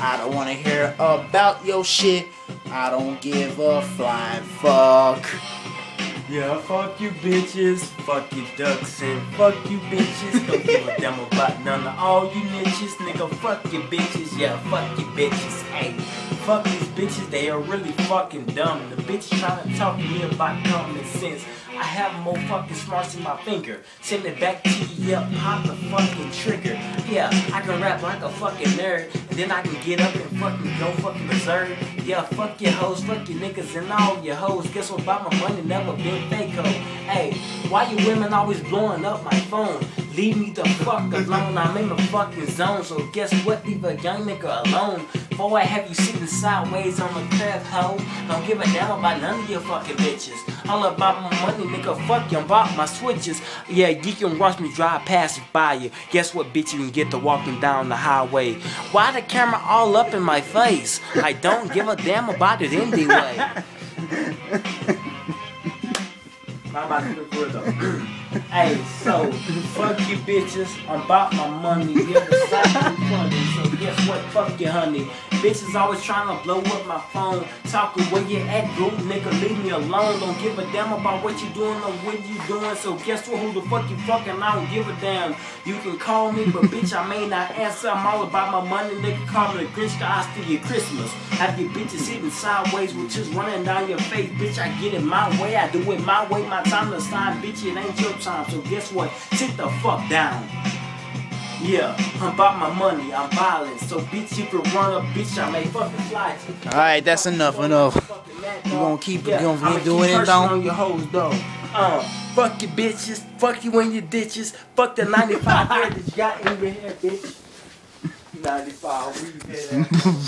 I don't wanna hear about your shit. I don't give a flying fuck. Yeah, fuck you bitches, fuck you ducks, and fuck you bitches. Don't give a damn about none of all you bitches, nigga. Fuck you bitches, yeah, fuck you bitches. Hey, fuck these bitches, they are really fucking dumb. The bitch trying to talk to me about common sense. I have more fucking smarts in my finger. Send it back to you, yeah, pop the fucking trigger. Yeah, I can rap like a fucking nerd, then I can get up and fucking go fucking berserk. Yeah, fuck your hoes, fuck your niggas and all your hoes. Guess what? About my money never been fake ho. Hey, why you women always blowing up my phone? Leave me the fuck alone. I'm in the fucking zone. So guess what? Leave a young nigga alone. I have you sitting sideways on the crab hoe. Don't give a damn about none of your fucking bitches. All about my money, nigga. Fuck you, about my switches. Yeah, you can watch me drive past by you. Guess what, bitch? You can get to walking down the highway. Why the camera all up in my face? I don't give a damn about it anyway. Hey, so fuck you bitches. I'm about my money. Yeah. So guess what? Fuck you, honey. Bitches always trying to blow up my phone. Talking where you at, go nigga. Leave me alone. Don't give a damn about what you doing or when you doing. So guess what? Who the fuck you fucking? I don't give a damn. You can call me, but bitch, I may not answer. I'm all about my money. Nigga, call me the Grinch. I steal your Christmas. Have your bitches sitting sideways with just running down your face. Bitch, I get it my way. I do it my way. My time to bitch. It ain't your time. So guess what? Sit the fuck down. Yeah, I'm about my money, I'm violent. So bitch, you can run up, bitch, I may fucking fly. Alright, that's enough, enough. You gonna keep it, you gonna do anything? on your hoes though. Uh, fuck your bitches, fuck you in your ditches, fuck the 95 hair that you got in your hair, bitch. 95, we